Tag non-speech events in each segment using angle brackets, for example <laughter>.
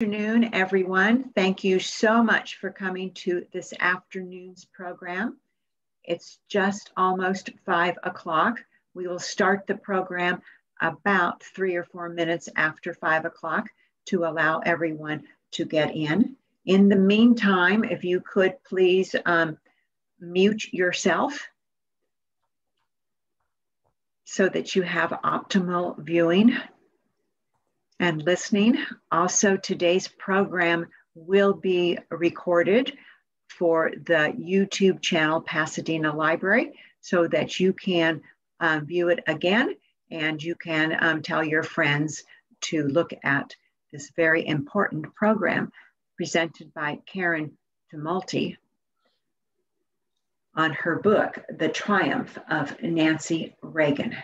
afternoon, everyone. Thank you so much for coming to this afternoon's program. It's just almost five o'clock. We will start the program about three or four minutes after five o'clock to allow everyone to get in. In the meantime, if you could please um, mute yourself so that you have optimal viewing and listening. Also, today's program will be recorded for the YouTube channel Pasadena Library so that you can uh, view it again and you can um, tell your friends to look at this very important program presented by Karen Tumulty on her book, The Triumph of Nancy Reagan.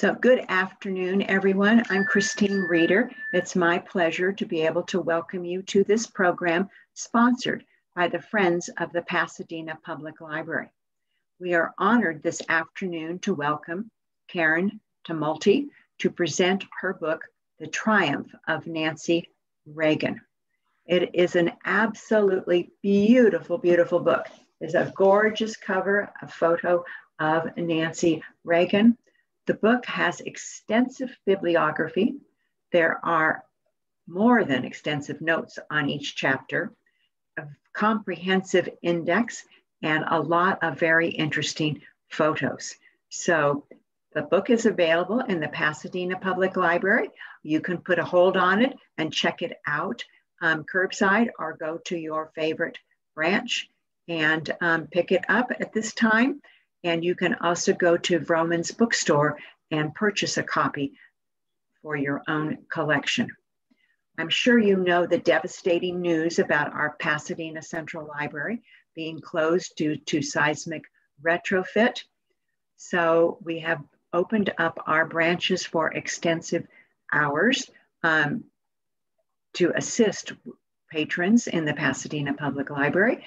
So good afternoon, everyone. I'm Christine Reeder. It's my pleasure to be able to welcome you to this program sponsored by the Friends of the Pasadena Public Library. We are honored this afternoon to welcome Karen Tumulty to present her book, The Triumph of Nancy Reagan. It is an absolutely beautiful, beautiful book. There's a gorgeous cover, a photo of Nancy Reagan the book has extensive bibliography. There are more than extensive notes on each chapter, a comprehensive index, and a lot of very interesting photos. So the book is available in the Pasadena Public Library. You can put a hold on it and check it out um, curbside or go to your favorite branch and um, pick it up at this time. And you can also go to Vroman's bookstore and purchase a copy for your own collection. I'm sure you know the devastating news about our Pasadena Central Library being closed due to seismic retrofit. So we have opened up our branches for extensive hours um, to assist patrons in the Pasadena Public Library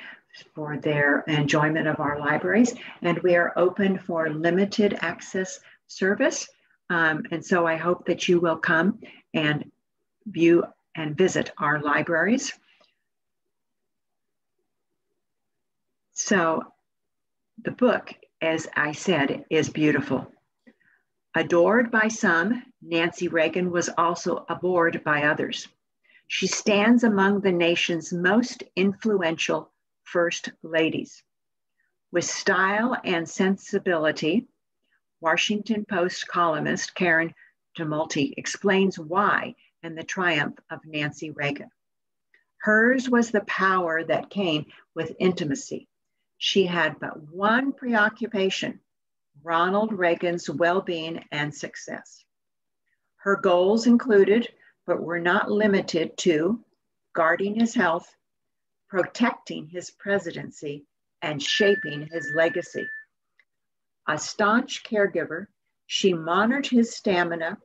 for their enjoyment of our libraries. And we are open for limited access service. Um, and so I hope that you will come and view and visit our libraries. So the book, as I said, is beautiful. Adored by some, Nancy Reagan was also abhorred by others. She stands among the nation's most influential first ladies. With style and sensibility, Washington Post columnist Karen Tumulty explains why and the triumph of Nancy Reagan. Hers was the power that came with intimacy. She had but one preoccupation Ronald Reagan's well being and success. Her goals included, but were not limited to, guarding his health, protecting his presidency, and shaping his legacy. A staunch caregiver, she monitored his stamina,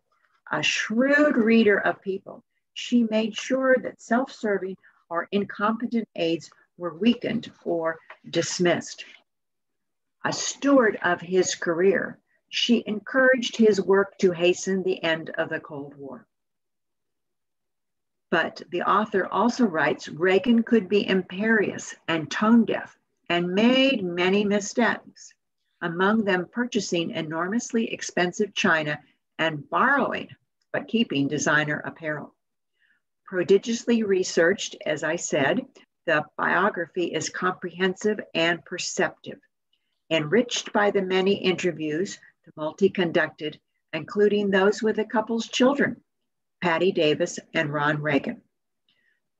a shrewd reader of people. She made sure that self serving or incompetent aides were weakened or dismissed. A steward of his career, she encouraged his work to hasten the end of the Cold War. But the author also writes Reagan could be imperious and tone deaf and made many missteps, among them purchasing enormously expensive china and borrowing, but keeping designer apparel. Prodigiously researched, as I said, the biography is comprehensive and perceptive, enriched by the many interviews Tumulty conducted, including those with the couple's children Patti Davis, and Ron Reagan.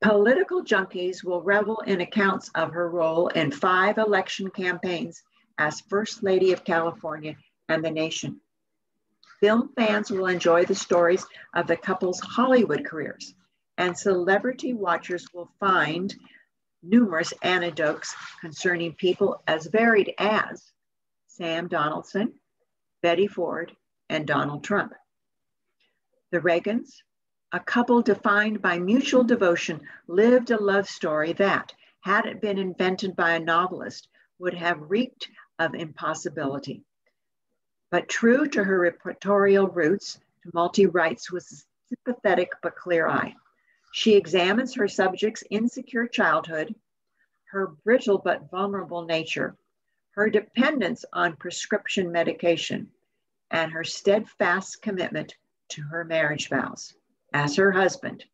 Political junkies will revel in accounts of her role in five election campaigns as First Lady of California and the nation. Film fans will enjoy the stories of the couple's Hollywood careers, and celebrity watchers will find numerous anecdotes concerning people as varied as Sam Donaldson, Betty Ford, and Donald Trump. The Reagans, a couple defined by mutual devotion, lived a love story that, had it been invented by a novelist, would have reeked of impossibility. But true to her reportorial roots, Tumulty writes with sympathetic but clear eye. She examines her subject's insecure childhood, her brittle but vulnerable nature, her dependence on prescription medication, and her steadfast commitment to her marriage vows as her husband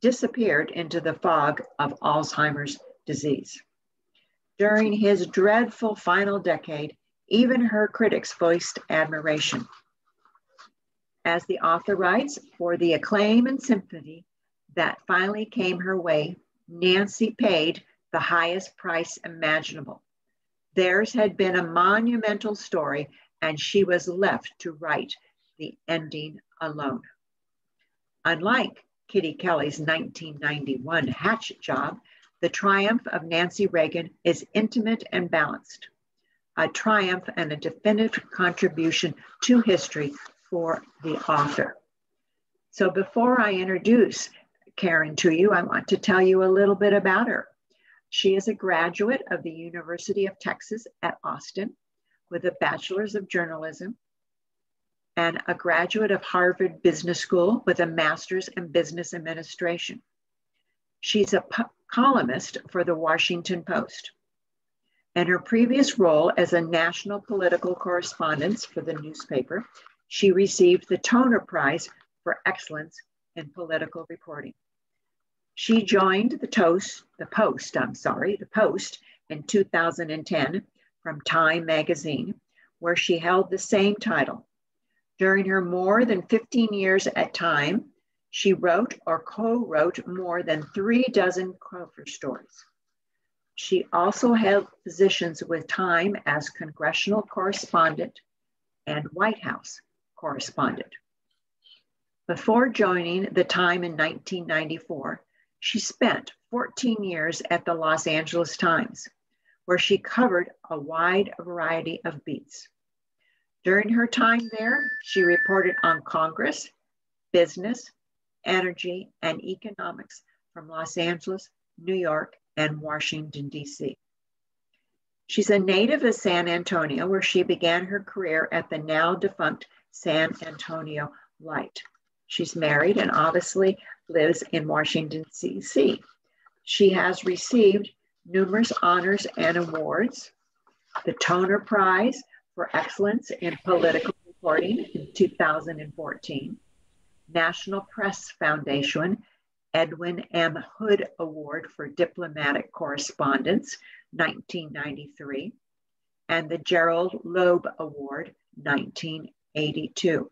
disappeared into the fog of Alzheimer's disease. During his dreadful final decade, even her critics voiced admiration. As the author writes, for the acclaim and sympathy that finally came her way, Nancy paid the highest price imaginable. Theirs had been a monumental story, and she was left to write the ending alone. Unlike Kitty Kelley's 1991 hatchet job, the triumph of Nancy Reagan is intimate and balanced, a triumph and a definitive contribution to history for the author. So before I introduce Karen to you, I want to tell you a little bit about her. She is a graduate of the University of Texas at Austin with a bachelor's of journalism and a graduate of Harvard Business School with a master's in business administration. She's a columnist for the Washington Post. In her previous role as a national political correspondent for the newspaper, she received the Toner Prize for Excellence in Political Reporting. She joined the Toast, the Post, I'm sorry, the Post in 2010 from Time magazine, where she held the same title. During her more than 15 years at Time, she wrote or co-wrote more than three dozen cover stories. She also held positions with Time as congressional correspondent and White House correspondent. Before joining the Time in 1994, she spent 14 years at the Los Angeles Times, where she covered a wide variety of beats. During her time there, she reported on Congress, business, energy, and economics from Los Angeles, New York, and Washington, D.C. She's a native of San Antonio, where she began her career at the now defunct San Antonio Light. She's married and obviously lives in Washington, D.C. She has received numerous honors and awards, the Toner Prize for Excellence in Political Reporting in 2014, National Press Foundation Edwin M. Hood Award for Diplomatic Correspondence, 1993, and the Gerald Loeb Award, 1982.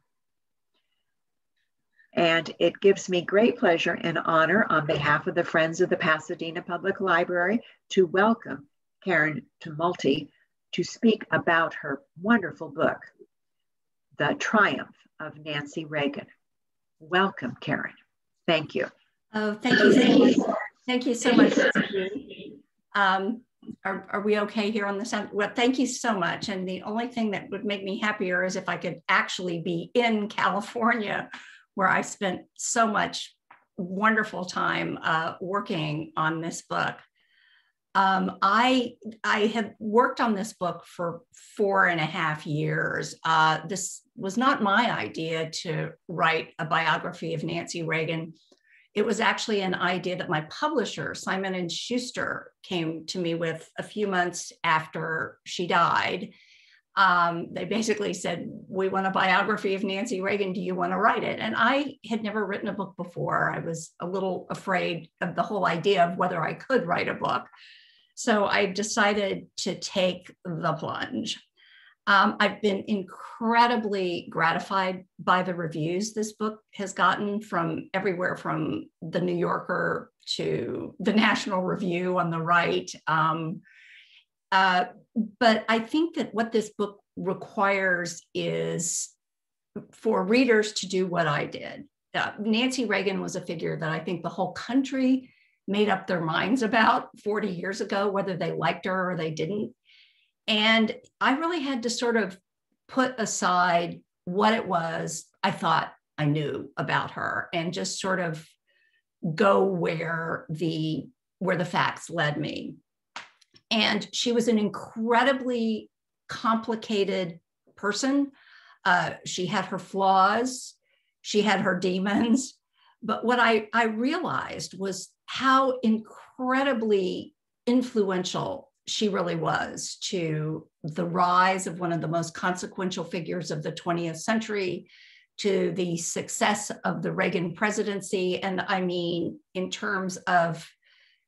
And it gives me great pleasure and honor on behalf of the Friends of the Pasadena Public Library to welcome Karen Tumulty to speak about her wonderful book, The Triumph of Nancy Reagan. Welcome, Karen. Thank you. Oh, thank you. Thank you, thank you so much. Um, are, are we okay here on the sound? Well, thank you so much. And the only thing that would make me happier is if I could actually be in California, where I spent so much wonderful time uh, working on this book. Um, I I have worked on this book for four and a half years. Uh, this was not my idea to write a biography of Nancy Reagan. It was actually an idea that my publisher, Simon and Schuster, came to me with a few months after she died. Um, they basically said, "We want a biography of Nancy Reagan. Do you want to write it?" And I had never written a book before. I was a little afraid of the whole idea of whether I could write a book. So I decided to take the plunge. Um, I've been incredibly gratified by the reviews this book has gotten from everywhere from the New Yorker to the National Review on the right. Um, uh, but I think that what this book requires is for readers to do what I did. Uh, Nancy Reagan was a figure that I think the whole country made up their minds about 40 years ago, whether they liked her or they didn't. And I really had to sort of put aside what it was I thought I knew about her and just sort of go where the where the facts led me. And she was an incredibly complicated person. Uh, she had her flaws, she had her demons. But what I, I realized was how incredibly influential she really was to the rise of one of the most consequential figures of the 20th century, to the success of the Reagan presidency. And I mean, in terms of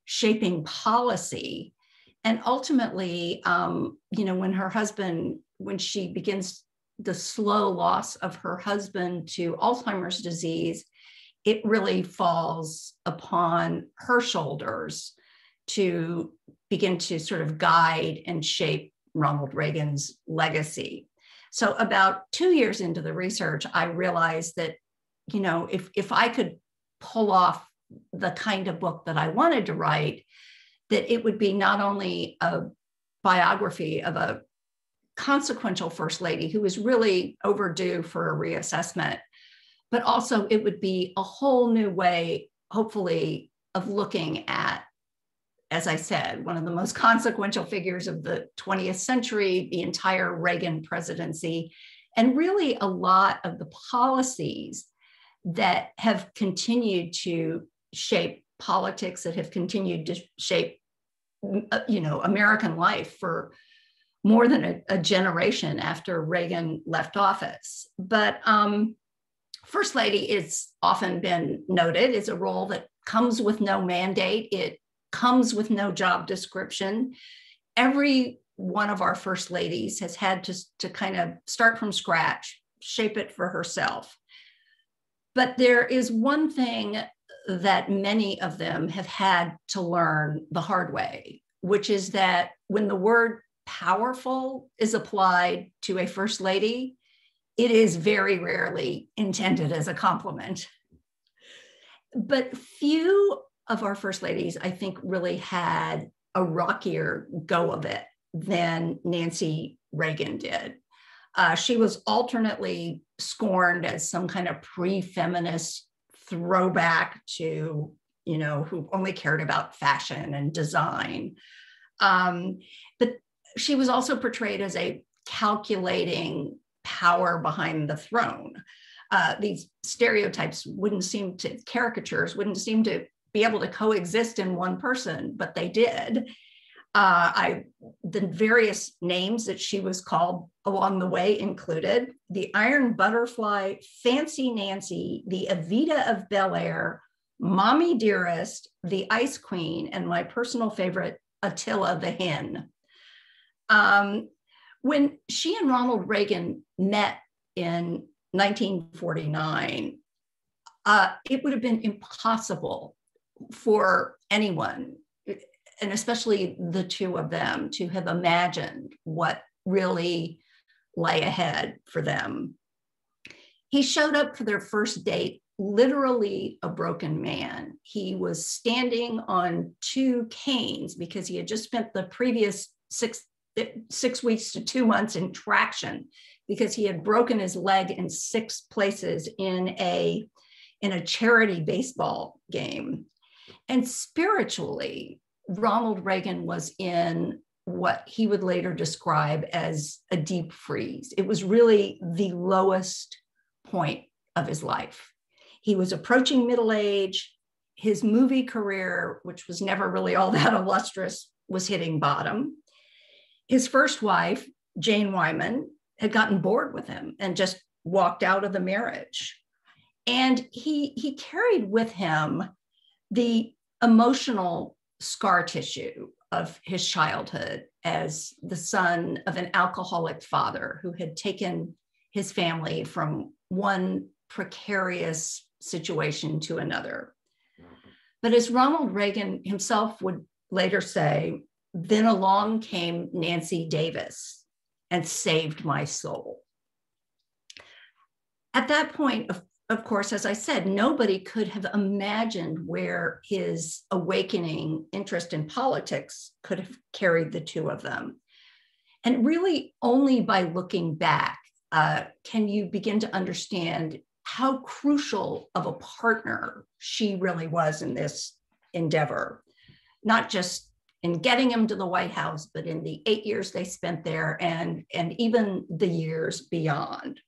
shaping policy. And ultimately, um, you know, when her husband, when she begins the slow loss of her husband to Alzheimer's disease, it really falls upon her shoulders to begin to sort of guide and shape Ronald Reagan's legacy. So about two years into the research, I realized that, you know, if, if I could pull off the kind of book that I wanted to write, that it would be not only a biography of a consequential first lady who was really overdue for a reassessment, but also it would be a whole new way, hopefully, of looking at, as I said, one of the most <laughs> consequential figures of the 20th century, the entire Reagan presidency, and really a lot of the policies that have continued to shape politics, that have continued to shape, uh, you know, American life for more than a, a generation after Reagan left office. But um, First Lady is often been noted is a role that comes with no mandate. It comes with no job description. Every one of our first ladies has had to, to kind of start from scratch, shape it for herself. But there is one thing that many of them have had to learn the hard way, which is that when the word powerful is applied to a first lady, it is very rarely intended as a compliment. But few of our first ladies, I think, really had a rockier go of it than Nancy Reagan did. Uh, she was alternately scorned as some kind of pre feminist throwback to, you know, who only cared about fashion and design. Um, but she was also portrayed as a calculating power behind the throne. Uh, these stereotypes wouldn't seem to, caricatures wouldn't seem to be able to coexist in one person, but they did. Uh, I the various names that she was called along the way included the Iron Butterfly, Fancy Nancy, the Evita of Bel Air, Mommy Dearest, the Ice Queen, and my personal favorite, Attila the Hen. Um, when she and Ronald Reagan met in 1949, uh, it would have been impossible for anyone and especially the two of them to have imagined what really lay ahead for them. He showed up for their first date literally a broken man. He was standing on two canes because he had just spent the previous six, six weeks to two months in traction because he had broken his leg in six places in a in a charity baseball game. And spiritually, Ronald Reagan was in what he would later describe as a deep freeze. It was really the lowest point of his life. He was approaching middle age. His movie career, which was never really all that illustrious, was hitting bottom. His first wife, Jane Wyman, had gotten bored with him and just walked out of the marriage. And he, he carried with him the emotional scar tissue of his childhood as the son of an alcoholic father who had taken his family from one precarious situation to another. Mm-hmm. But as Ronald Reagan himself would later say, then along came Nancy Davis and saved my soul. At that point, of of course, as I said, nobody could have imagined where his awakening interest in politics could have carried the two of them. And really, only by looking back uh, can you begin to understand how crucial of a partner she really was in this endeavor, not just in getting him to the White House, but in the eight years they spent there and, and even the years beyond.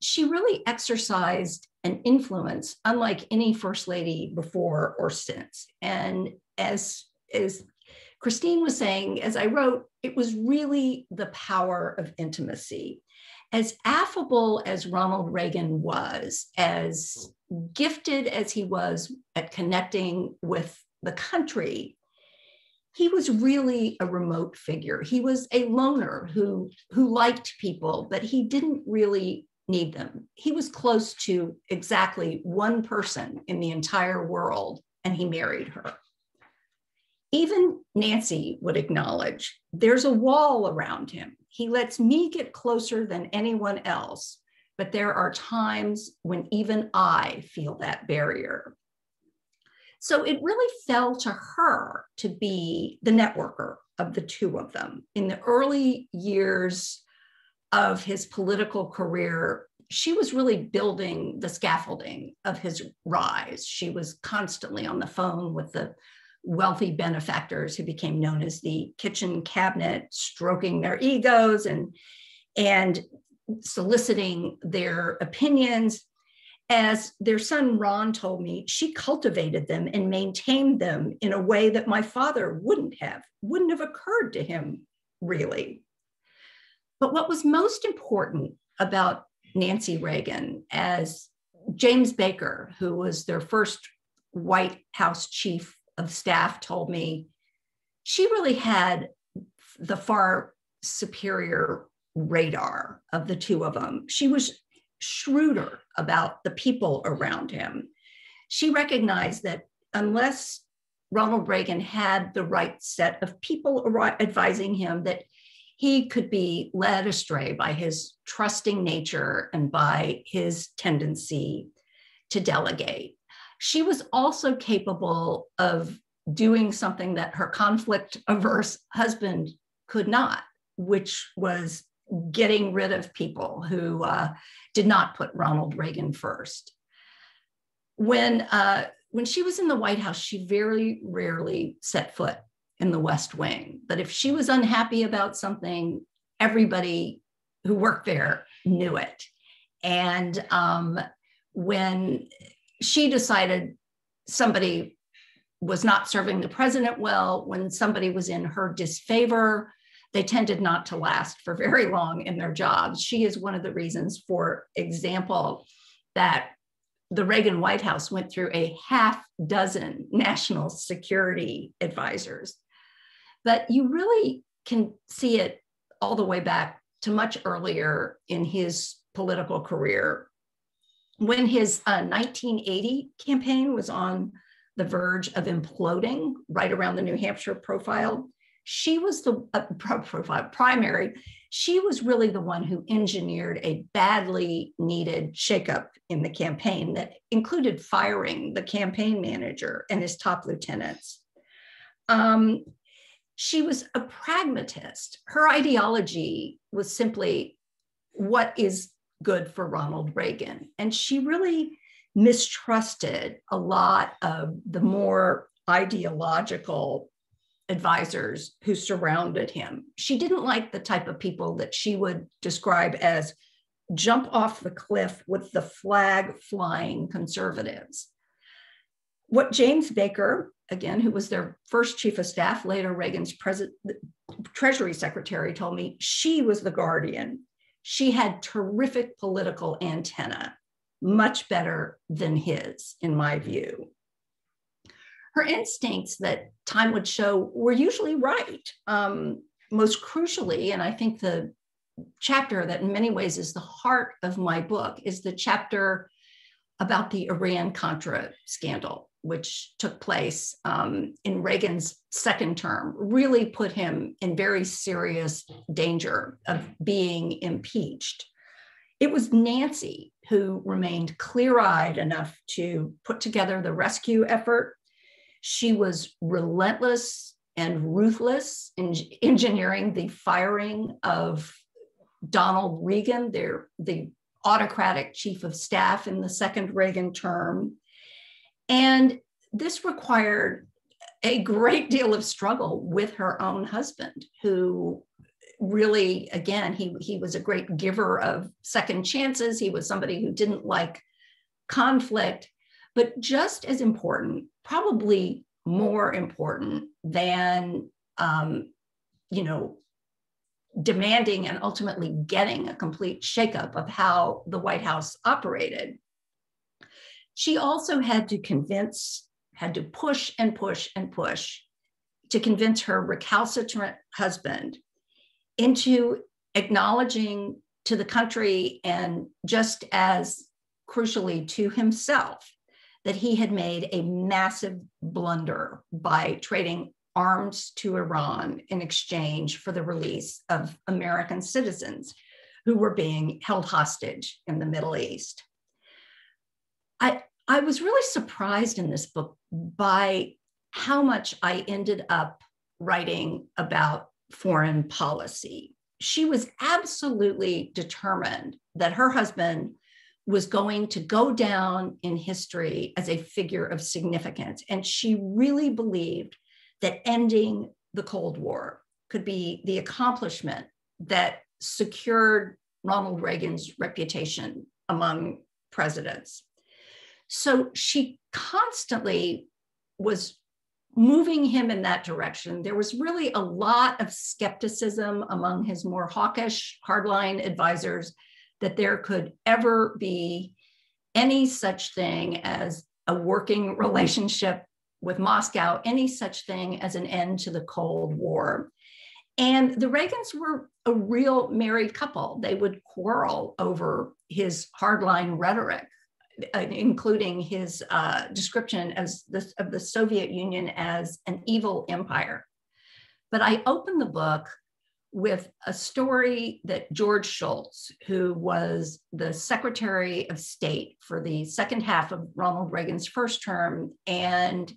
She really exercised an influence unlike any first lady before or since. And as, as Christine was saying, as I wrote, it was really the power of intimacy. As affable as Ronald Reagan was, as gifted as he was at connecting with the country, he was really a remote figure. He was a loner who, who liked people, but he didn't really need them. He was close to exactly one person in the entire world, and he married her. Even Nancy would acknowledge there's a wall around him. He lets me get closer than anyone else, but there are times when even I feel that barrier. So it really fell to her to be the networker of the two of them. In the early years of his political career, she was really building the scaffolding of his rise. She was constantly on the phone with the wealthy benefactors who became known as the kitchen cabinet, stroking their egos and, and soliciting their opinions as their son Ron told me, she cultivated them and maintained them in a way that my father wouldn't have, wouldn't have occurred to him, really. But what was most important about Nancy Reagan, as James Baker, who was their first White House chief of staff, told me, she really had the far superior radar of the two of them. She was shrewder about the people around him. She recognized that unless Ronald Reagan had the right set of people advising him, that he could be led astray by his trusting nature and by his tendency to delegate. She was also capable of doing something that her conflict averse husband could not, which was getting rid of people who uh, did not put Ronald Reagan first. When, uh, when she was in the White House, she very rarely set foot in the West Wing. But if she was unhappy about something, everybody who worked there knew it. And um, when she decided somebody was not serving the president well, when somebody was in her disfavor, they tended not to last for very long in their jobs. She is one of the reasons, for example, that the Reagan White House went through a half dozen national security advisors. But you really can see it all the way back to much earlier in his political career. When his uh, 1980 campaign was on the verge of imploding right around the New Hampshire profile, she was the uh, <laughs> primary. She was really the one who engineered a badly needed shakeup in the campaign that included firing the campaign manager and his top lieutenants. Um, she was a pragmatist. Her ideology was simply what is good for Ronald Reagan. And she really mistrusted a lot of the more ideological advisors who surrounded him. She didn't like the type of people that she would describe as jump off the cliff with the flag flying conservatives. What James Baker, again, who was their first chief of staff, later Reagan's president, treasury secretary, told me she was the guardian. She had terrific political antenna, much better than his, in my view her instincts that time would show were usually right. Um, most crucially, and I think the chapter that in many ways is the heart of my book is the chapter about the Iran Contra scandal, which took place um, in Reagan's second term, really put him in very serious danger of being impeached. It was Nancy who remained clear eyed enough to put together the rescue effort she was relentless and ruthless in engineering the firing of Donald Regan, their, the autocratic chief of staff in the second Reagan term. And this required a great deal of struggle with her own husband, who really, again, he, he was a great giver of second chances. He was somebody who didn't like conflict. But just as important, probably more important than, um, you know, demanding and ultimately getting a complete shakeup of how the White House operated. She also had to convince, had to push and push and push to convince her recalcitrant husband into acknowledging to the country and just as crucially to himself that he had made a massive blunder by trading arms to Iran in exchange for the release of American citizens who were being held hostage in the Middle East. I, I was really surprised in this book by how much I ended up writing about foreign policy. She was absolutely determined that her husband was going to go down in history as a figure of significance. And she really believed that ending the Cold War could be the accomplishment that secured Ronald Reagan's reputation among presidents. So she constantly was moving him in that direction. There was really a lot of skepticism among his more hawkish, hardline advisors that there could ever be any such thing as a working <laughs> relationship with Moscow any such thing as an end to the Cold War. And the Reagans were a real married couple. They would quarrel over his hardline rhetoric, uh, including his uh, description as the, of the Soviet Union as an evil empire. But I opened the book with a story that George Shultz, who was the Secretary of State for the second half of Ronald Reagan's first term and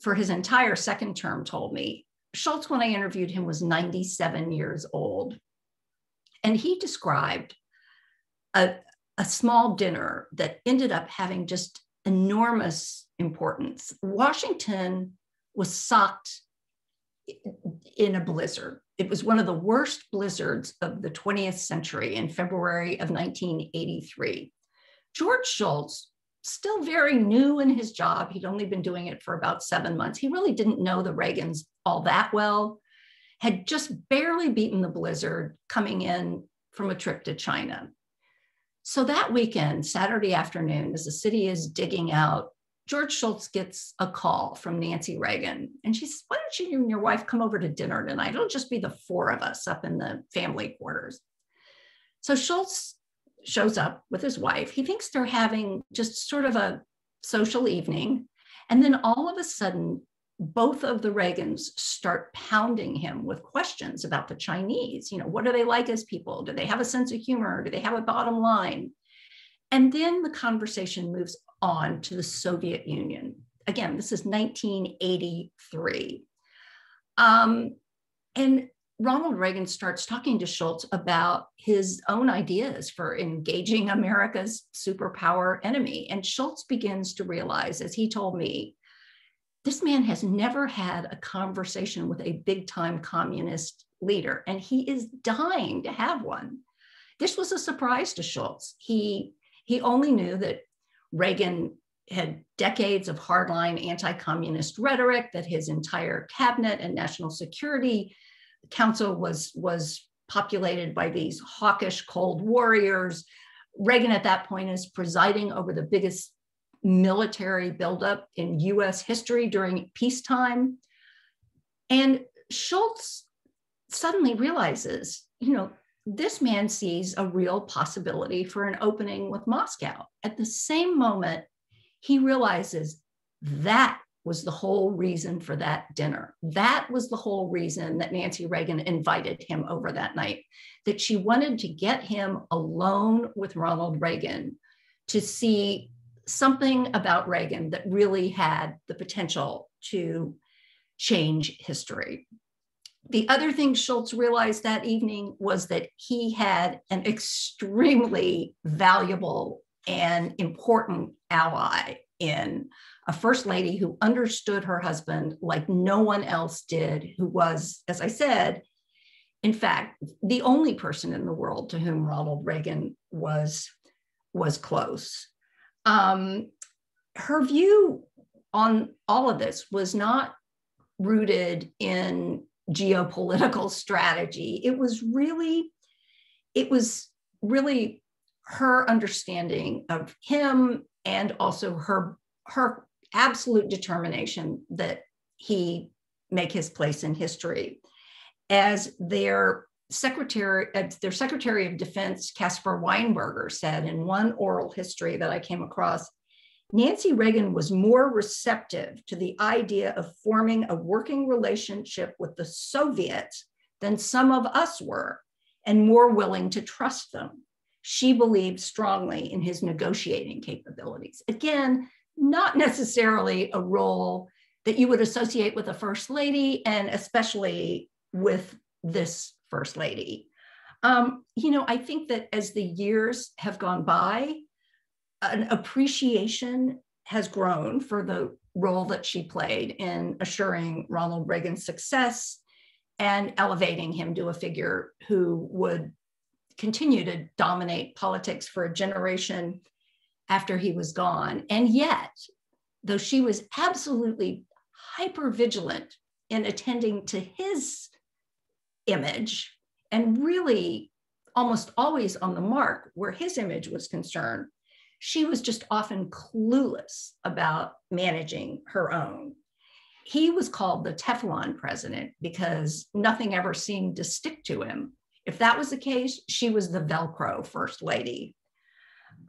for his entire second term told me. Shultz, when I interviewed him, was 97 years old. And he described a, a small dinner that ended up having just enormous importance. Washington was socked in a blizzard. It was one of the worst blizzards of the 20th century in February of 1983. George Shultz still very new in his job. He'd only been doing it for about seven months. He really didn't know the Reagans all that well, had just barely beaten the blizzard coming in from a trip to China. So that weekend, Saturday afternoon, as the city is digging out, George Shultz gets a call from Nancy Reagan. And she says, Why don't you and your wife come over to dinner tonight? It'll just be the four of us up in the family quarters. So Shultz shows up with his wife. He thinks they're having just sort of a social evening. And then all of a sudden, both of the Reagans start pounding him with questions about the Chinese. You know, what are they like as people? Do they have a sense of humor? Do they have a bottom line? And then the conversation moves on to the Soviet Union. Again, this is 1983. Um, and Ronald Reagan starts talking to Shultz about his own ideas for engaging America's superpower enemy. And Shultz begins to realize, as he told me, this man has never had a conversation with a big time communist leader, and he is dying to have one. This was a surprise to Shultz. He, he only knew that Reagan had decades of hardline anti communist rhetoric, that his entire cabinet and national security council was was populated by these hawkish cold warriors. Reagan at that point is presiding over the biggest military buildup in US history during peacetime. And Shultz suddenly realizes, you know, this man sees a real possibility for an opening with Moscow. At the same moment, he realizes that was the whole reason for that dinner. That was the whole reason that Nancy Reagan invited him over that night, that she wanted to get him alone with Ronald Reagan to see something about Reagan that really had the potential to change history. The other thing Shultz realized that evening was that he had an extremely valuable and important ally in a first lady who understood her husband like no one else did, who was, as I said, in fact, the only person in the world to whom Ronald Reagan was, was close. Um, her view on all of this was not rooted in geopolitical strategy. It was really, it was really her understanding of him and also her her absolute determination that he make his place in history as their secretary their secretary of defense caspar weinberger said in one oral history that i came across nancy reagan was more receptive to the idea of forming a working relationship with the soviets than some of us were and more willing to trust them she believed strongly in his negotiating capabilities again not necessarily a role that you would associate with a first lady and especially with this first lady. Um, you know, I think that as the years have gone by, an appreciation has grown for the role that she played in assuring Ronald Reagan's success and elevating him to a figure who would continue to dominate politics for a generation after he was gone. And yet, though she was absolutely hyper vigilant in attending to his image and really almost always on the mark where his image was concerned, she was just often clueless about managing her own. He was called the Teflon president because nothing ever seemed to stick to him. If that was the case, she was the Velcro first lady.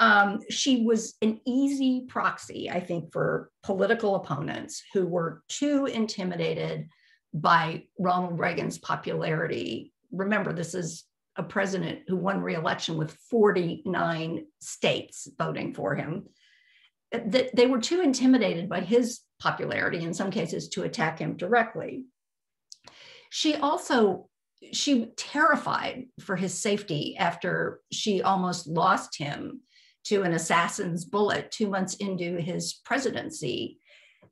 Um, she was an easy proxy, I think, for political opponents who were too intimidated by Ronald Reagan's popularity. Remember, this is a president who won re-election with 49 states voting for him. That they were too intimidated by his popularity, in some cases, to attack him directly. She also she terrified for his safety after she almost lost him to an assassin's bullet two months into his presidency.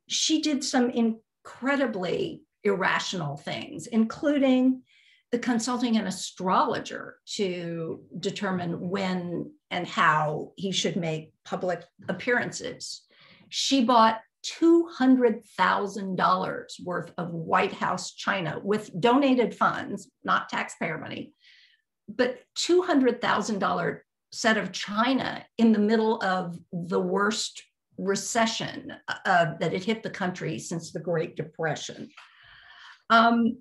She did some incredibly irrational things, including consulting an astrologer to determine when and how he should make public appearances. She bought $200,000 worth of White House china with donated funds, not taxpayer money, but $200,000 set of china in the middle of the worst recession uh, that had hit the country since the Great Depression. Um,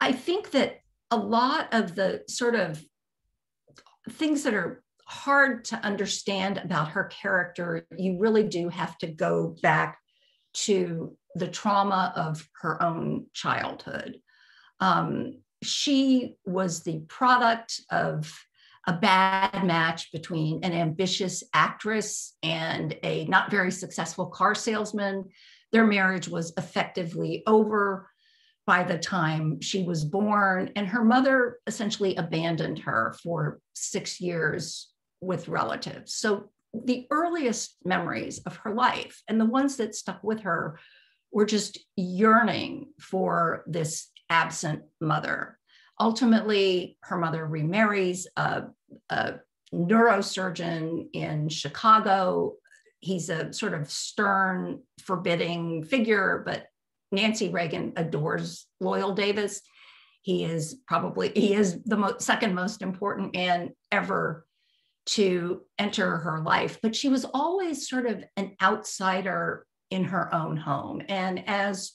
I think that a lot of the sort of things that are hard to understand about her character, you really do have to go back to the trauma of her own childhood. Um, she was the product of a bad match between an ambitious actress and a not very successful car salesman. Their marriage was effectively over by the time she was born, and her mother essentially abandoned her for six years with relatives. So the earliest memories of her life and the ones that stuck with her were just yearning for this absent mother. Ultimately, her mother remarries a, a neurosurgeon in Chicago. He's a sort of stern, forbidding figure, but Nancy Reagan adores Loyal Davis. He is probably he is the mo- second most important man ever to enter her life, but she was always sort of an outsider in her own home. And as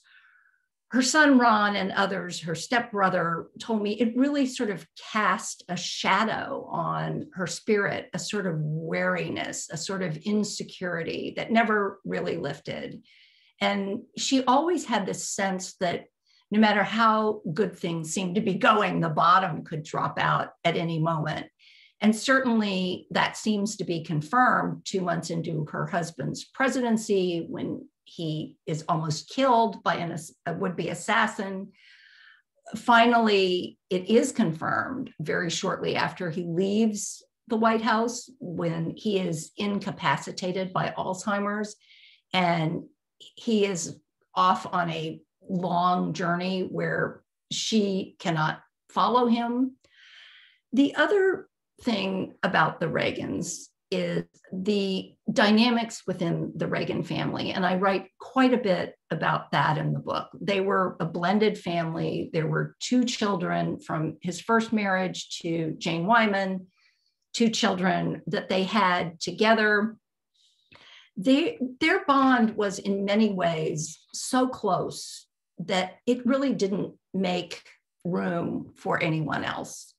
her son Ron and others, her stepbrother told me, it really sort of cast a shadow on her spirit, a sort of wariness, a sort of insecurity that never really lifted. And she always had this sense that no matter how good things seemed to be going, the bottom could drop out at any moment. And certainly that seems to be confirmed two months into her husband's presidency when he is almost killed by an, a would-be assassin. Finally, it is confirmed very shortly after he leaves the White House when he is incapacitated by Alzheimer's and he is off on a long journey where she cannot follow him. The other thing about the Reagans is the dynamics within the Reagan family. And I write quite a bit about that in the book. They were a blended family. There were two children from his first marriage to Jane Wyman, two children that they had together. They, their bond was in many ways so close that it really didn't make room for anyone else.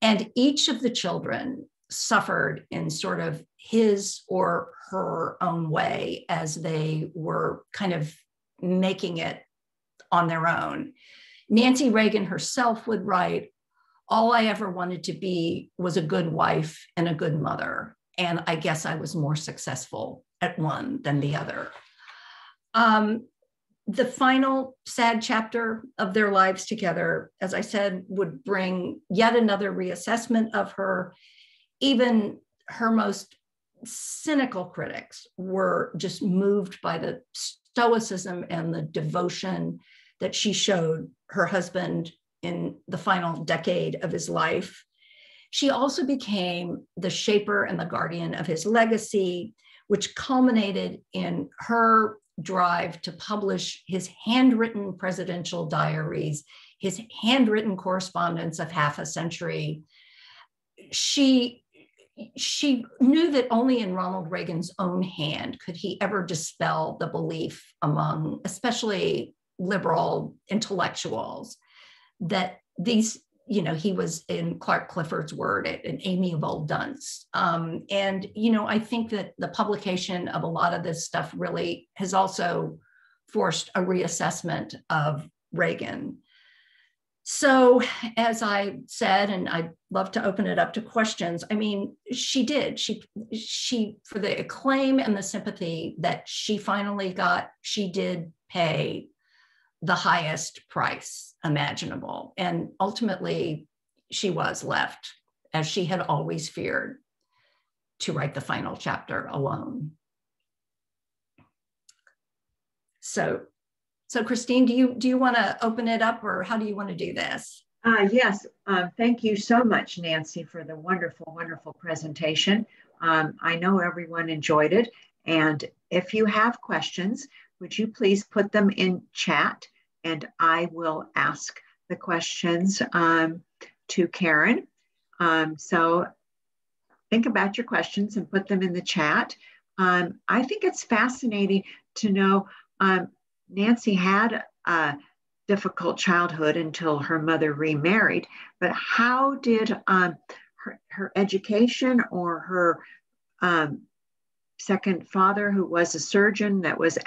And each of the children suffered in sort of his or her own way as they were kind of making it on their own. Nancy Reagan herself would write, All I ever wanted to be was a good wife and a good mother. And I guess I was more successful at one than the other. Um, the final sad chapter of their lives together, as I said, would bring yet another reassessment of her. Even her most cynical critics were just moved by the stoicism and the devotion that she showed her husband in the final decade of his life. She also became the shaper and the guardian of his legacy, which culminated in her drive to publish his handwritten presidential diaries, his handwritten correspondence of half a century. She she knew that only in Ronald Reagan's own hand could he ever dispel the belief among especially liberal intellectuals that these you know, he was in Clark Clifford's word, an amiable dunce. Um, and, you know, I think that the publication of a lot of this stuff really has also forced a reassessment of Reagan. So, as I said, and I'd love to open it up to questions. I mean, she did. She, she, for the acclaim and the sympathy that she finally got, she did pay the highest price imaginable. And ultimately, she was left, as she had always feared, to write the final chapter alone. So, so Christine, do you do you want to open it up, or how do you want to do this? Uh, yes, um, thank you so much, Nancy, for the wonderful, wonderful presentation. Um, I know everyone enjoyed it, and if you have questions, would you please put them in chat and I will ask the questions um, to Karen. Um, so think about your questions and put them in the chat. Um, I think it's fascinating to know um, Nancy had a difficult childhood until her mother remarried, but how did um, her, her, education or her um, second father, who was a surgeon that was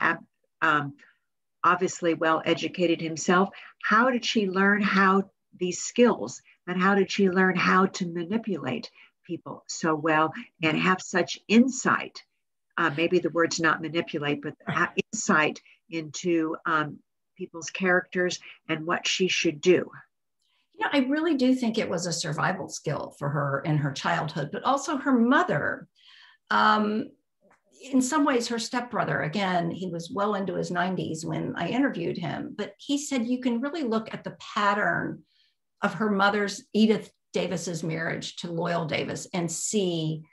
obviously well educated himself. How did she learn how these skills and how did she learn how to manipulate people so well and have such insight? Uh, maybe the word's not manipulate, but insight into um, people's characters and what she should do. You know, I really do think it was a survival skill for her in her childhood, but also her mother. Um, in some ways, her stepbrother, again, he was well into his 90s when I interviewed him, but he said you can really look at the pattern of her mother's, Edith Davis's marriage to Loyal Davis, and see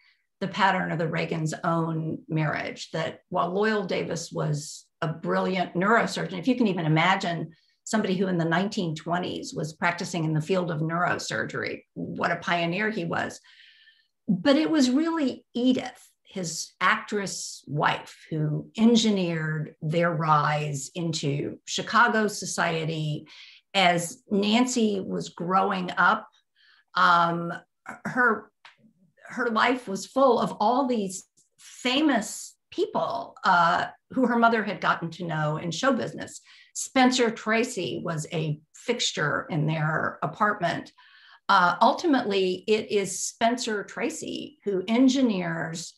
the pattern of the Reagan's own marriage. That while Loyal Davis was a brilliant neurosurgeon, if you can even imagine somebody who in the 1920s was practicing in the field of neurosurgery, what a pioneer he was. But it was really Edith his actress wife who engineered their rise into Chicago society. As Nancy was growing up, um, her her life was full of all these famous people uh, who her mother had gotten to know in show business. Spencer Tracy was a fixture in their apartment. Uh, ultimately, it is Spencer Tracy who engineers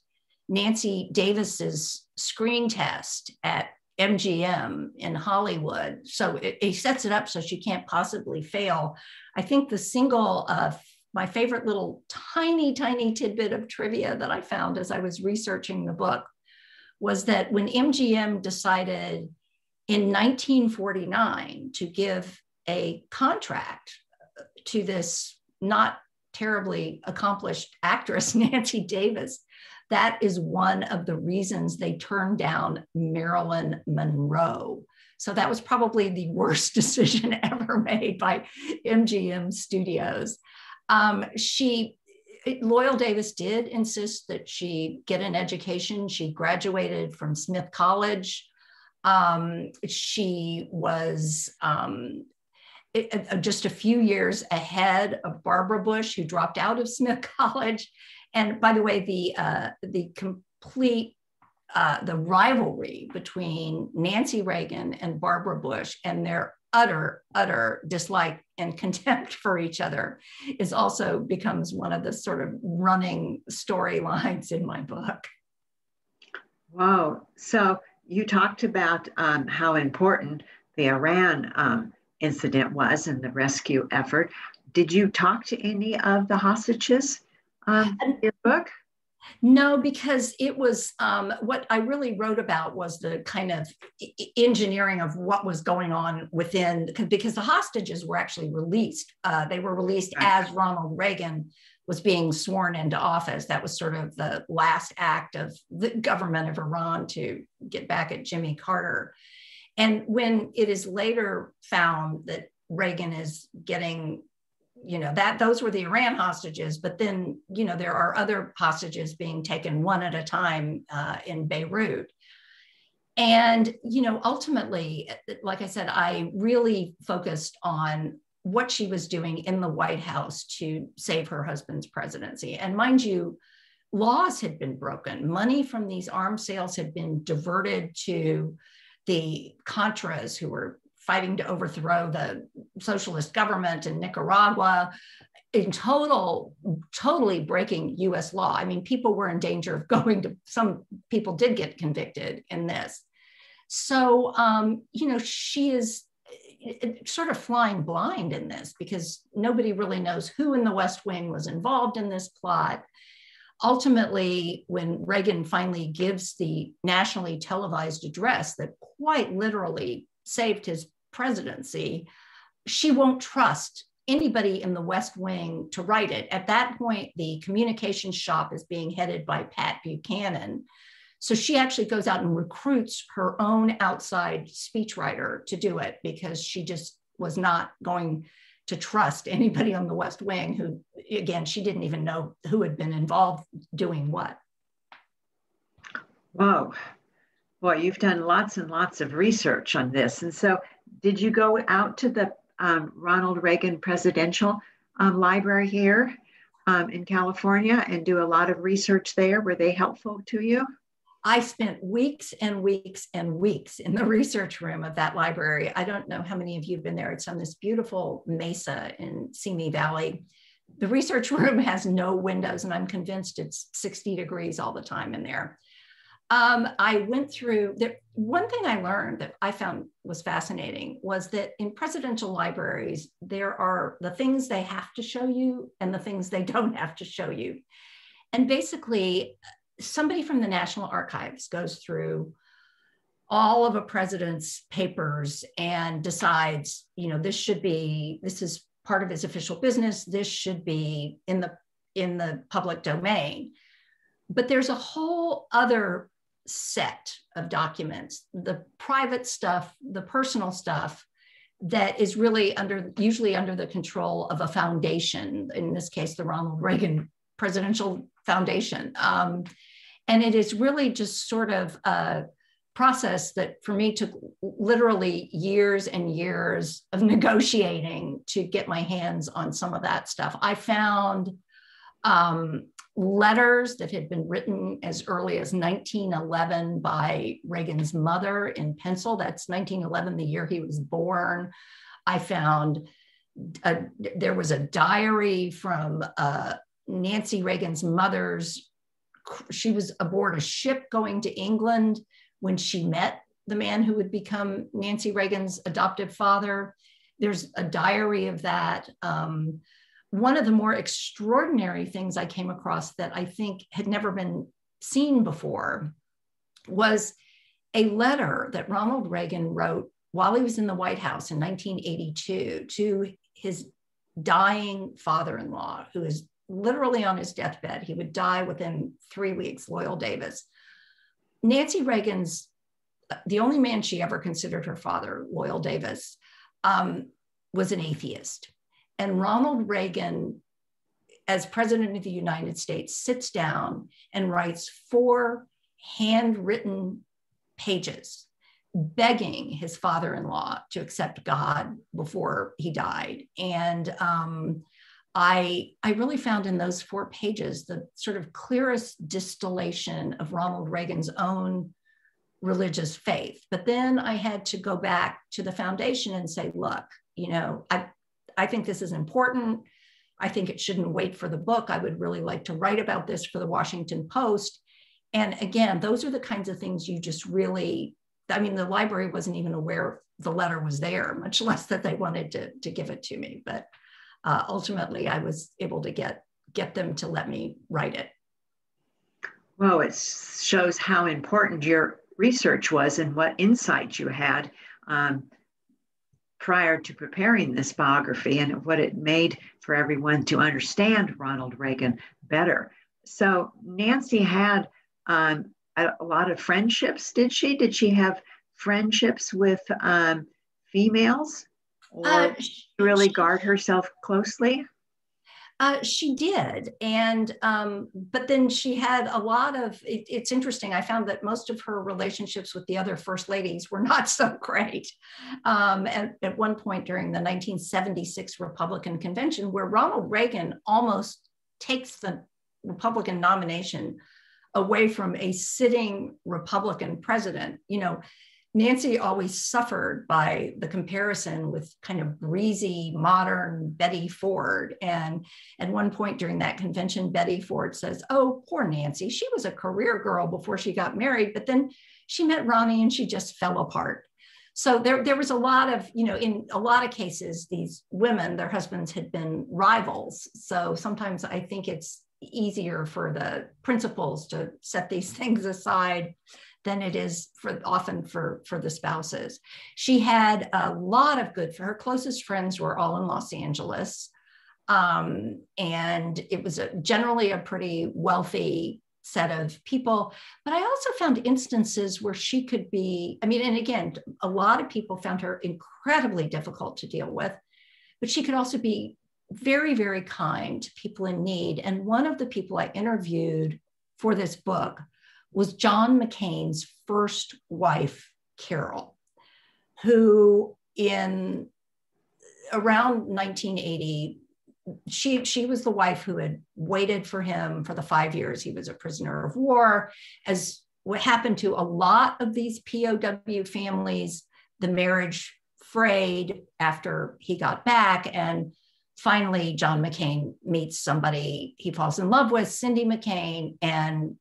Nancy Davis's screen test at MGM in Hollywood. So he sets it up so she can't possibly fail. I think the single, uh, my favorite little tiny, tiny tidbit of trivia that I found as I was researching the book was that when MGM decided in 1949 to give a contract to this not terribly accomplished actress, <laughs> Nancy Davis, that is one of the reasons they turned down Marilyn Monroe. So that was probably the <laughs> worst decision <laughs> ever made by MGM Studios. Um, she, Loyal Davis did insist that she get an education. She graduated from Smith College. Um, she was um, it, uh, just a few years ahead of Barbara Bush, who dropped out of Smith <laughs> College. And by the way, the uh, the complete uh, the rivalry between Nancy Reagan and Barbara Bush and their utter utter dislike and <laughs> contempt for each other is also becomes one of the sort of running storylines in my book. Wow! So you talked about um, how important the Iran um, incident was and the rescue effort. Did you talk to any of the hostages in your book? No, because it was um, what I really wrote about was the kind of engineering of what was going on within, because the hostages were actually released. Uh, they were released as Ronald Reagan was being sworn into office. That was sort of the last act of the government of Iran to get back at Jimmy Carter. And when it is later found that Reagan is getting, you know, that those were the Iran hostages, but then, you know, there are other hostages being taken one at a time uh, in Beirut. And, you know, ultimately, like I said, I really focused on what she was doing in the White House to save her husband's presidency. And mind you, laws had been broken. Money from these arms sales had been diverted to the Contras who were fighting to overthrow the socialist government in Nicaragua, in total, totally breaking US law. I mean, people were in danger of <laughs> going to, some people did get convicted in this. So, um, you know, she is sort of flying blind in this because nobody really knows who in the West Wing was involved in this plot ultimately, when Reagan finally gives the nationally televised address that quite literally saved his presidency, she won't trust anybody in the West Wing to write it. At that point, the communications shop is being headed by Pat Buchanan. So she actually goes out and recruits her own outside speechwriter to do it because she just was not going to trust anybody on the West Wing who, again, she didn't even know who had been involved doing what. Whoa. Boy, you've done lots and lots of research on this. And so, did you go out to the um, Ronald Reagan Presidential um, Library here um, in California and do a lot of research there? Were they helpful to you? I spent weeks and weeks and weeks in the <laughs> research room of that library. I don't know how many of you have been there. It's on this beautiful mesa in Simi Valley. The research <laughs> room has no windows, and I'm convinced it's 60 degrees all the time in there. Um, I went through one thing I learned that I found was fascinating was that in presidential libraries, there are the things they have to show you and the things they <laughs> don't have to show you. And basically, somebody from the National Archives goes through all of a president's papers and decides, you know, this should be, this is part of his official business, this should be in the in the public domain. But there's a whole other set of documents, the private stuff, the personal stuff that is really under usually under the control of a foundation in this case the ronald reagan presidential foundation um, and it is really just sort of a process that for me took literally years and years of negotiating to get my hands on some of that stuff. I found um, letters that had been written as early as 1911 by Reagan's mother in pencil. That's 1911, the year he was born. I found a, there was a diary from uh, Nancy Reagan's mother's she was aboard a ship going to England when she met the man who would become Nancy Reagan's adoptive father. There's a diary of that. Um, one of the more extraordinary things I came across that I think had never been seen before was a letter that Ronald Reagan wrote while he was in the White House in 1982 to his dying father in law, who is literally on his deathbed. He would die within three weeks, Loyal Davis. Nancy Reagan's, the only man she ever considered her father, Loyal Davis, um, was an atheist. And Ronald Reagan, as president of the United States, sits down and writes four handwritten pages begging his father-in-law to accept God before he died. And um, I, I really found in those four pages the sort of clearest distillation of Ronald Reagan's own religious faith. But then I had to go back to the foundation and say, look, you know, I, I think this is important. I think it shouldn't wait for the book. I would really like to write about this for the Washington Post. And again, those are the kinds of things you just really, I mean, the library wasn't even aware the letter was there, <laughs> much less that they wanted to, to give it to me. But uh, ultimately, I was able to get get them to let me write it. Well, it shows how important your research was and what insights you had. Um, prior to preparing this biography and what it made for everyone to understand Ronald Reagan better. So Nancy had um, a, a, lot of friendships, did she? Did she have friendships with um, females or uh, really guard herself closely? Uh, she did, and um, but then she had a lot of. It, it's interesting. I found that most of her relationships with the other first ladies were <laughs> not so great. Um, and at one point during the 1976 Republican convention, where Ronald Reagan almost takes the Republican nomination away from a sitting Republican president, you know, Nancy always suffered by the comparison with kind of breezy, modern Betty Ford. And at one point during that convention, Betty Ford says, Oh, poor Nancy. She was a career girl before she got married, but then she met Ronnie and she just fell apart. So there, there was a lot of, you know, in a lot of cases, these women, their husbands had been rivals. So sometimes I think it's easier for the principals to set these <laughs> things aside than it is for often for for the spouses. She had a lot of good for her closest friends were all in Los Angeles. Um, and it was a, generally a pretty wealthy set of people. But I also found instances where she could be, I mean, and again, a lot of people found her incredibly difficult to deal with, but she could also be very, very kind to people in need. And one of the people I interviewed for this book was John McCain's first wife, Carol, who in around 1980 she she was the wife who had waited for him for the five years he was a prisoner of war. As what happened to a lot of these pow families the marriage frayed after he got back and finally john mccain meets somebody he falls in love with cindy mccain and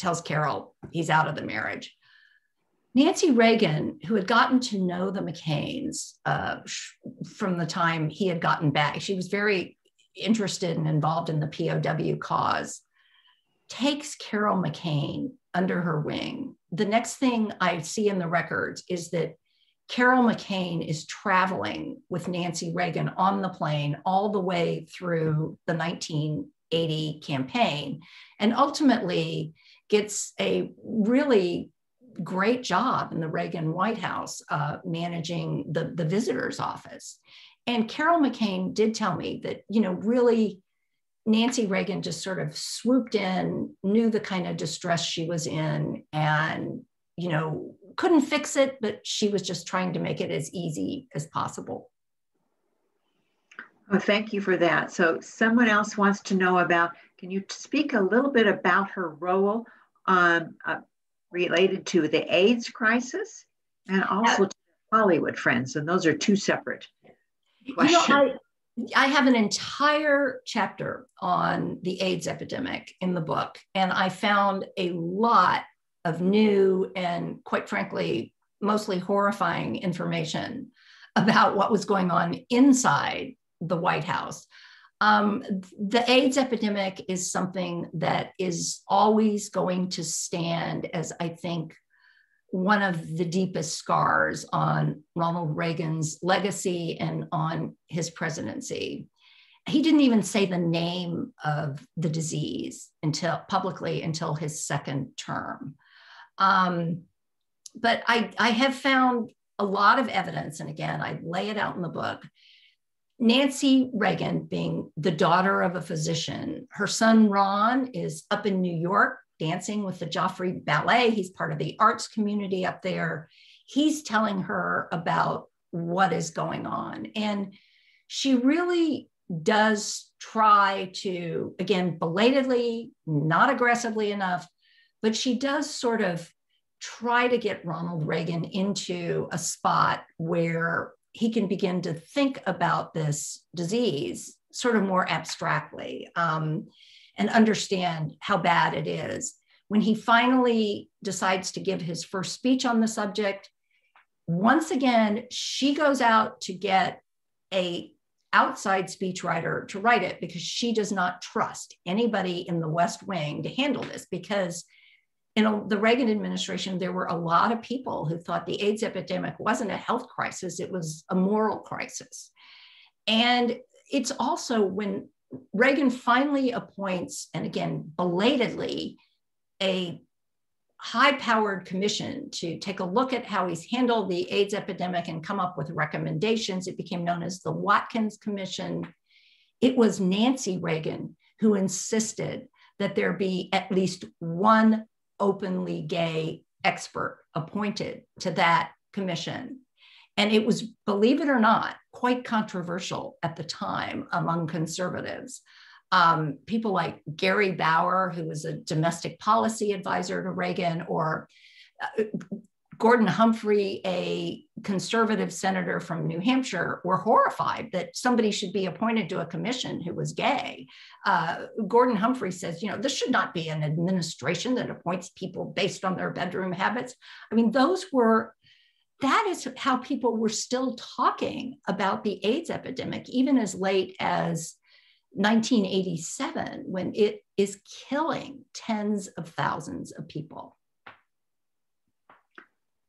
tells Carol he's out of the marriage. Nancy Reagan, who had gotten to know the McCains uh, from the time he had gotten back, she was very interested and involved in the POW cause, takes Carol McCain under her wing. The next thing I see in the records is that Carol McCain is traveling with Nancy Reagan on the plane all the way through the 1980 campaign. And ultimately, gets a really great job in the Reagan White House uh, managing the, the visitor's office. And Carol McCain did tell me that, you know, really Nancy Reagan just sort of swooped in, knew the kind of distress she was in, and, you know, couldn't fix it, but she was just trying to make it as easy as possible. Well, thank you for that. So, someone else wants to know about can you speak a little bit about her role um, uh, related to the AIDS crisis and also to Hollywood friends. And those are two separate questions. You know, I, I have an entire chapter on the AIDS epidemic in the book, and I found a lot of new and, quite frankly, mostly horrifying information about what was going on inside the White House. Um, the AIDS epidemic is something that is always going to stand as, I think, one of the deepest scars on Ronald Reagan's legacy and on his presidency. He didn't even say the name of the disease until publicly until his second term. Um, but I, I have found a lot of evidence, and again, I lay it out in the book. Nancy Reagan, being the daughter of a physician, her son Ron is up in New York dancing with the Joffrey Ballet. He's part of the arts community up there. He's telling her about what is going on. And she really does try to, again, belatedly, not aggressively enough, but she does sort of try to get Ronald Reagan into a spot where he can begin to think about this disease sort of more abstractly um, and understand how bad it is. When he finally decides to give his first speech on the subject, once again, she goes out to get a outside speechwriter to write it because she does not trust anybody in the West Wing to handle this because in the Reagan administration, there were a lot of people who thought the AIDS epidemic wasn't a health crisis, it was a moral crisis. And it's also when Reagan finally appoints, and again, belatedly, a high powered commission to take a look at how he's handled the AIDS epidemic and come up with recommendations. It became known as the Watkins Commission. It was Nancy Reagan who insisted that there be at least one openly gay expert appointed to that commission. And it was, believe it or not, quite controversial at the time among conservatives. Um, people like Gary Bauer, who was a domestic policy advisor to Reagan, or uh, Gordon Humphrey, a conservative senator from New Hampshire, were horrified that somebody should be appointed to a commission who was gay. Uh, Gordon Humphrey says, you know, this should not be an administration that appoints people based on their bedroom habits. I mean, those were, that is how people were still talking about the AIDS epidemic, even as late as 1987, when it is killing tens of thousands of people.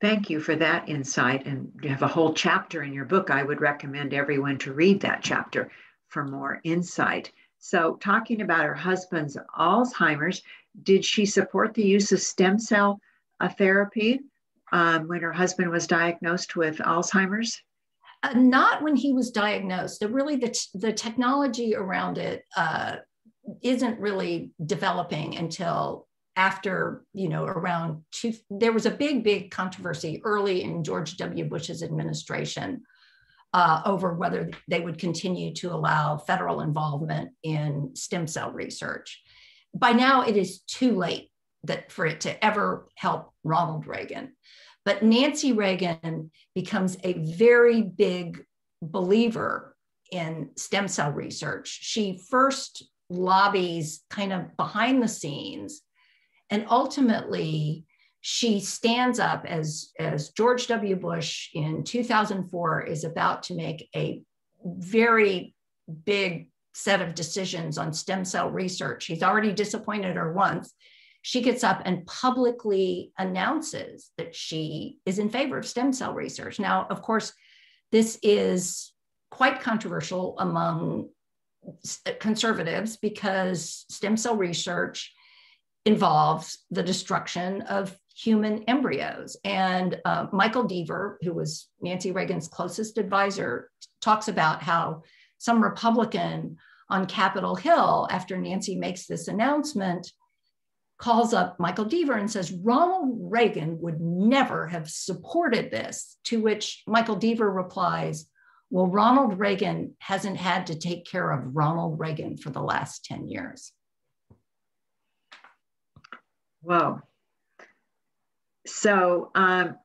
Thank you for that insight. And you have a whole chapter in your book. I would recommend everyone to read that chapter for more insight. So, talking about her husband's Alzheimer's, did she support the use of stem cell uh, therapy um, when her husband was diagnosed with Alzheimer's? Uh, not when he was diagnosed. The, really, the, t- the technology around it uh, not really developing until after, you know, around two, there was a big, big controversy early in George W. Bush's administration uh, over whether they would continue to allow federal involvement in stem cell research. By now, it is too late that for it to ever help Ronald Reagan. But Nancy Reagan becomes a very big believer in stem cell research. She first lobbies kind of behind the scenes and ultimately, she stands up as, as George W. Bush in 2004 is about to make a very big set of decisions on stem cell research. He's already disappointed her once. She gets up and publicly announces that she is in favor of stem cell research. Now, of course, this is quite controversial among conservatives because stem cell research involves the destruction of human embryos. And uh, Michael Deaver, who was Nancy Reagan's closest advisor, talks about how some Republican on Capitol Hill, after Nancy makes this announcement, calls up Michael Deaver and says, Ronald Reagan would never have supported this. To which Michael Deaver replies, Well, Ronald Reagan hasn't had to take care of Ronald Reagan for the last 10 years. Whoa. So um,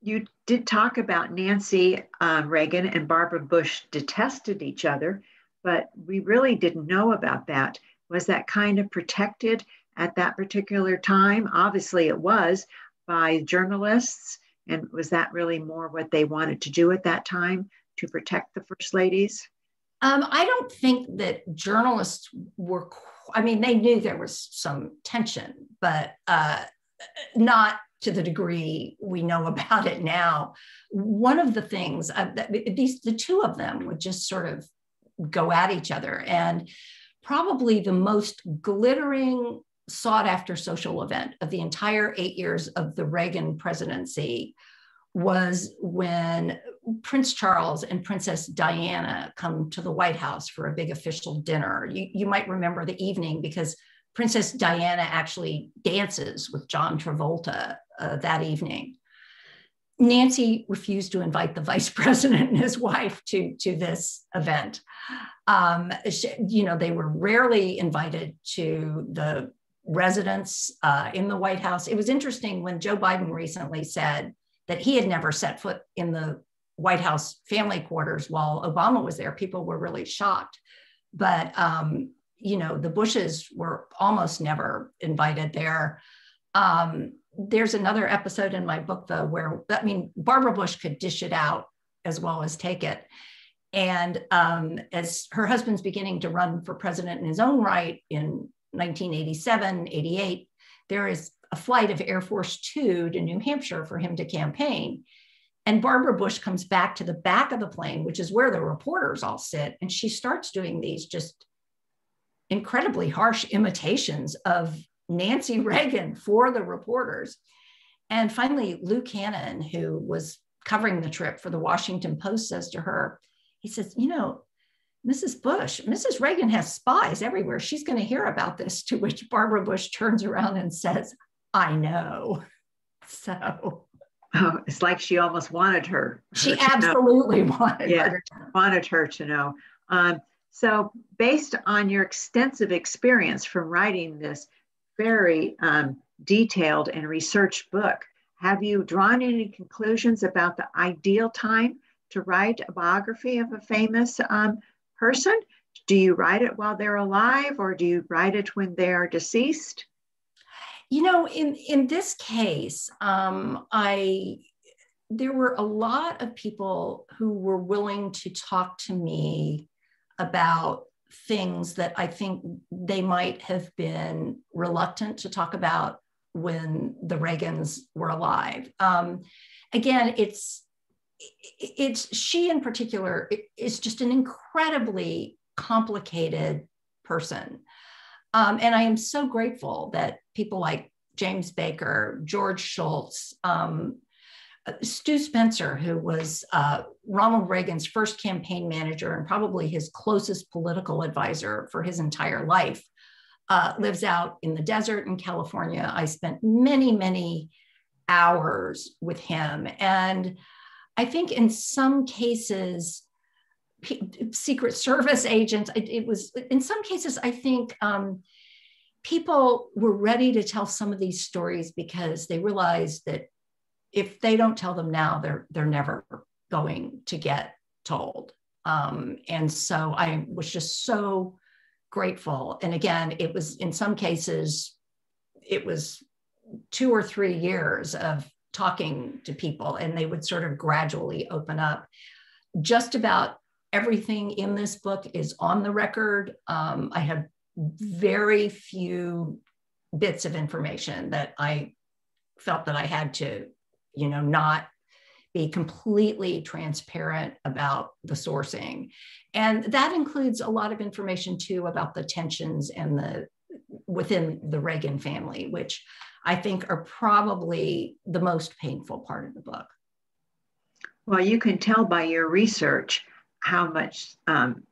you did talk about Nancy um, Reagan and Barbara Bush detested each other, but we really didn't know about that. Was that kind of protected at that particular time? Obviously, it was by journalists And was that really more what they wanted to do at that time to protect the first ladies? Um, I don't think that journalists were, I mean, they knew there was some tension, but uh, not to the degree we know <laughs> about it now. One of the things uh, that these, the two of them would just sort of go at each other. And probably the most glittering, sought after social event of the entire eight years of the Reagan presidency was when Prince Charles and Princess Diana come to the White House for a big official dinner. You, you might remember the evening because Princess Diana actually dances with John Travolta uh, that evening. Nancy refused to invite the <laughs> vice president and his wife to, to this event. Um, she, you know, they were rarely invited to the residence uh, in the White House. It was interesting when Joe Biden recently said that he had never set foot in the White House family quarters while Obama was there. People were really shocked. But, um, you know, the Bushes were almost never invited there. Um, there's another episode in my book, though, where I mean, Barbara Bush could dish it out as well as take it. And um, as her husband's beginning to run for president in his own right in 1987, 88, there is a flight of Air Force Two to New Hampshire for him to campaign. And Barbara Bush comes back to the back of the plane, which is where the reporters all sit. And she starts doing these just incredibly harsh imitations of Nancy <laughs> Reagan for the reporters. And finally, Lou Cannon, who was covering the trip for the Washington Post, says to her, he says, You know, Mrs. Bush, Mrs. Reagan has spies everywhere. She's going to hear about this. <laughs> To which Barbara Bush turns around and says, I know. <laughs> So oh, it's like she almost wanted her. She <laughs> her absolutely wanted yeah, her. wanted her to know. Um, so, based on your extensive experience from writing this very um, detailed and researched book, have you drawn any conclusions about the ideal time to write a biography of a famous um, person? Do you write it while they're alive or do you write it when they are deceased? You know, in in this case, um, I there were a lot of people who were willing to talk to me about things that I think they might have been reluctant to talk about when the Reagans were alive. Um, again, it's it's she in particular is just an incredibly complicated person. Um, and I am so grateful that people like James Baker, George Shultz, um, uh, Stu Spencer, who was uh, Ronald Reagan's first campaign manager and probably his closest political advisor for his entire life, uh, lives out in the desert in California. I spent many, many hours with him. And I think in some cases, Secret Service agents. It, it, was in some cases, I think um, people were ready to tell some of these stories because they realized that if they don't tell them now, they're they're never going to get told. Um, and so I was just so grateful. And again, it was in some cases, it was two or three years of talking to people, and they would sort of gradually open up. Just about everything in this book is on the record. Um, I have very few bits of information that I felt that I had to, you know, not be completely transparent about the sourcing. And that includes a lot of information too about the tensions and the within the Reagan family, which I think are probably the most painful part of the book. Well, you can tell by your research how much um,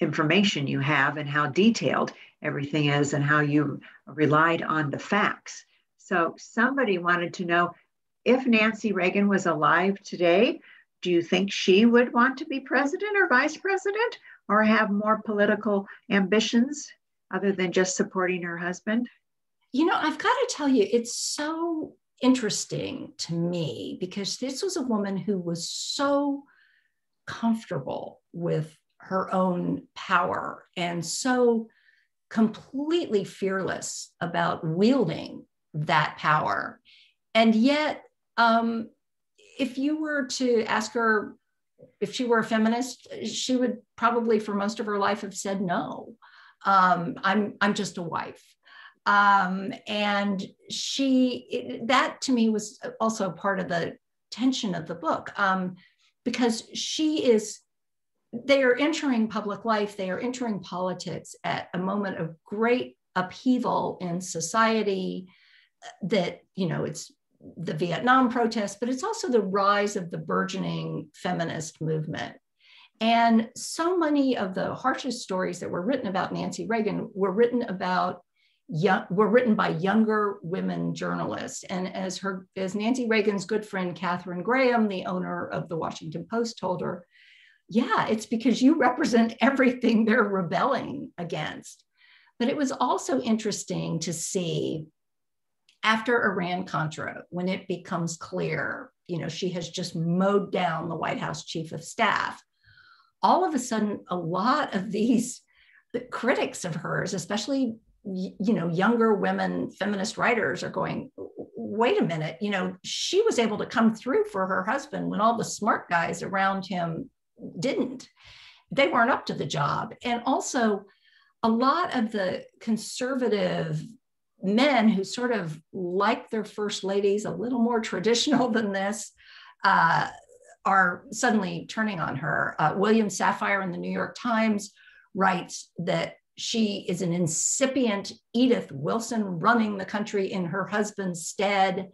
information you have and how detailed everything is and how you relied on the facts. So somebody wanted to know if Nancy Reagan was alive today, do you think she would want to be president or vice president or have more political ambitions other than just supporting her husband? You know, I've got to tell you, it's so interesting to me because this was a woman who was so comfortable with her own power and so completely fearless about wielding that power. And yet, um, if you were to ask her if she were a feminist, she would probably for most of her life have said no. Um, I'm I'm just a wife. Um, and she that to me was also part of the tension of the book um, because she is they are entering public life they are entering politics at a moment of great upheaval in society that you know it's the Vietnam protests, but it's also the rise of the burgeoning feminist movement. And so many of the harshest stories that were written about Nancy Reagan were written about young, were written by younger women journalists. And as her, as Nancy Reagan's good friend Katharine Graham, the owner of the Washington Post, told her, yeah, it's because you represent everything they're rebelling against. But it was also interesting to see after Iran Contra, when it becomes clear, you know, she has just mowed down the White House chief of staff, all of a sudden, a lot of these critics of hers, especially you know younger women feminist writers are going wait a minute you know she was able to come through for her husband when all the smart guys around him didn't they weren't up to the job and also a lot of the conservative men who sort of like their first ladies a little more traditional <laughs> than this uh, are suddenly turning on her. Uh, William Safire in the New York Times writes that she is an incipient Edith Wilson running the country in her husband's stead.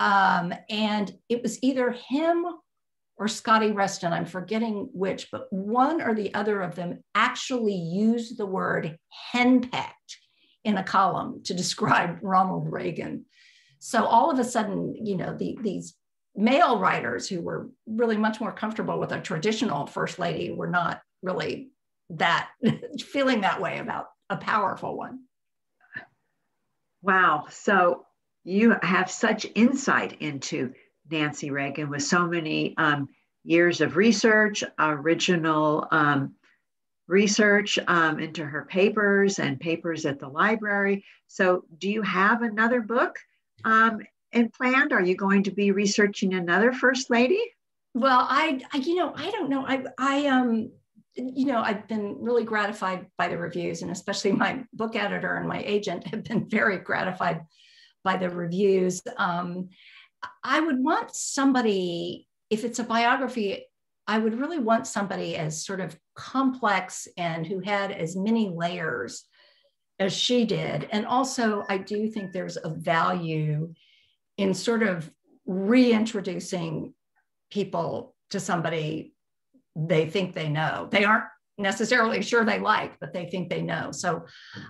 Um, and it was either him or Scotty Reston, I'm forgetting which, but one or the other of them actually used the word henpecked in a column to describe <laughs> Ronald Reagan. So all of a sudden, you know, the, these male writers who were really much more comfortable with a traditional first lady were not really that <laughs> feeling that way about a powerful one. Wow. So you have such insight into Nancy Reagan with so many um, years of research, original um, research um, into her papers and papers at the library. So, do you have another book um, in planned? Are you going to be researching another First Lady? Well, I, I you know, I don't know. I, I, um, you know, I've been really gratified by the reviews, and especially my book editor and my agent have been very gratified by the reviews. Um, I would want somebody, if it's a biography, I would really want somebody as sort of complex and who had as many layers as she did. And also, I do think there's a value in sort of reintroducing people to somebody they think they know. They aren't necessarily sure they like, but they think they know. So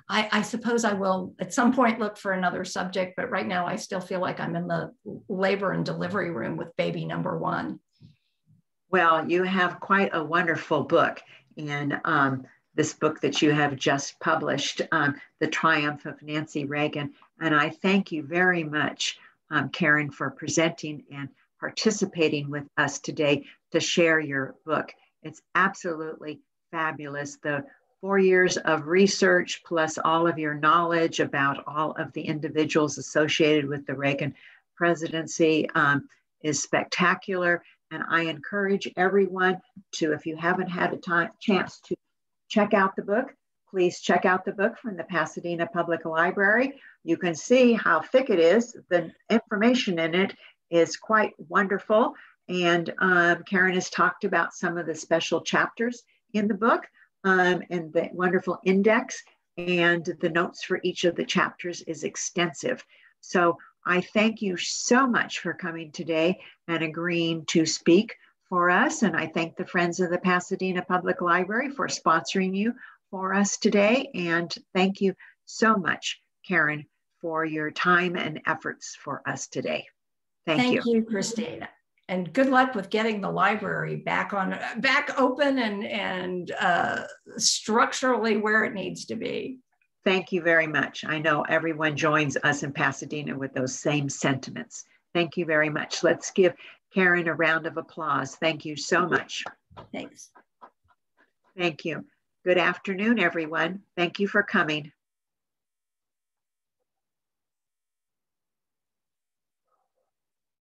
I, I, suppose I will at some point look for another subject, but right now I still feel like I'm in the labor and delivery room with baby number one. Well, you have quite a wonderful book in um, this book that you have just published, um, The Triumph of Nancy Reagan. And I thank you very much, um, Karen, for presenting and participating with us today to share your book. It's absolutely fabulous. The four years of research plus all of your knowledge about all of the individuals associated with the Reagan presidency um, is spectacular. And I encourage everyone to, if you haven't had a time, chance to check out the book, please check out the book from the Pasadena Public Library. You can see how thick it is. The information in it is quite wonderful. And um, Karen has talked about some of the special chapters in the book um, and the wonderful index. And the notes for each of the chapters is extensive. So I thank you so much for coming today and agreeing to speak for us. And I thank the Friends of the Pasadena Public Library for sponsoring you for us today. And thank you so much, Karen, for your time and efforts for us today. Thank, thank you. Thank you, Christine. And good luck with getting the library back on, back open and and uh, structurally where it needs to be. Thank you very much. I know everyone joins us in Pasadena with those same sentiments. Thank you very much. Let's give Karen a round of applause. Thank you so much. Thanks. Thank you. Good afternoon, everyone. Thank you for coming.